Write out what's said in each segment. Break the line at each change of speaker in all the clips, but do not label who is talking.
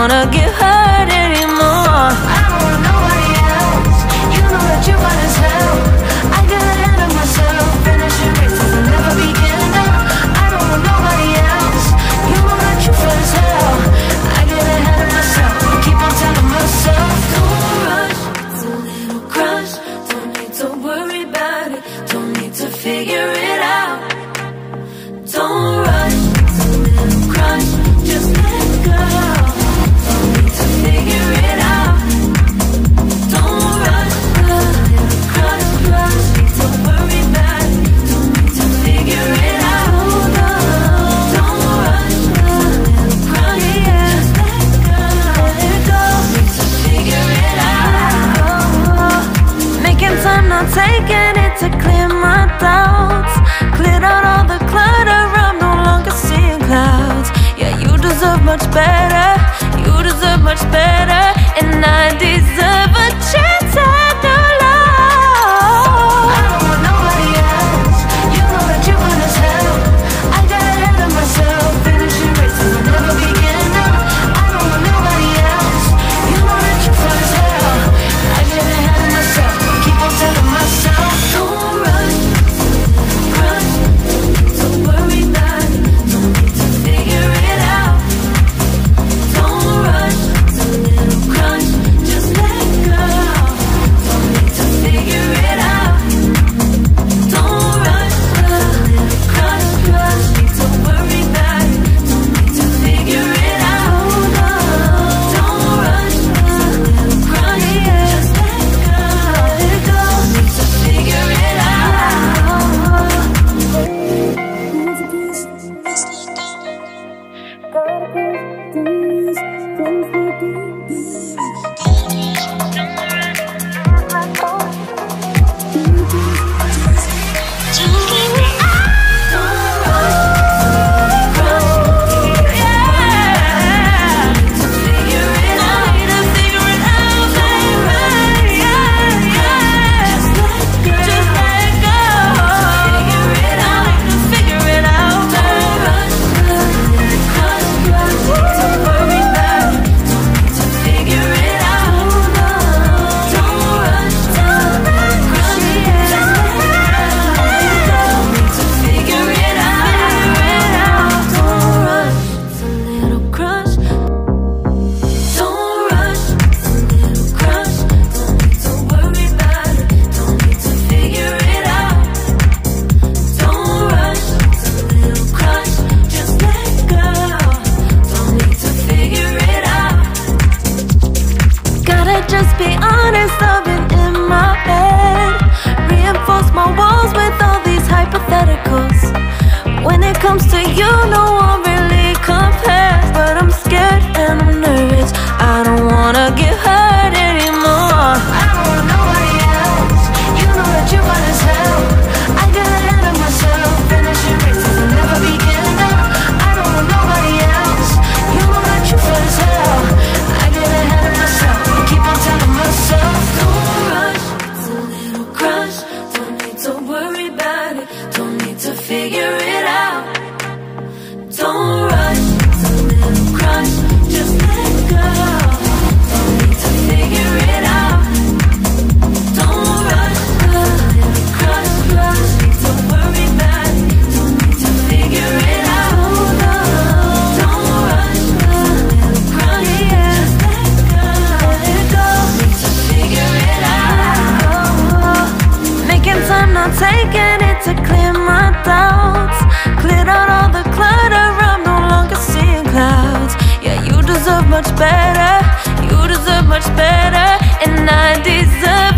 wanna get comes to you, no much better, and I deserve.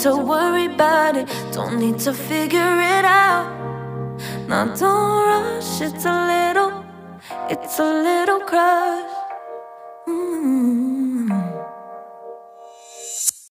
to worry about it, don't need to figure it out. Now don't rush, it's a little, it's a little crush.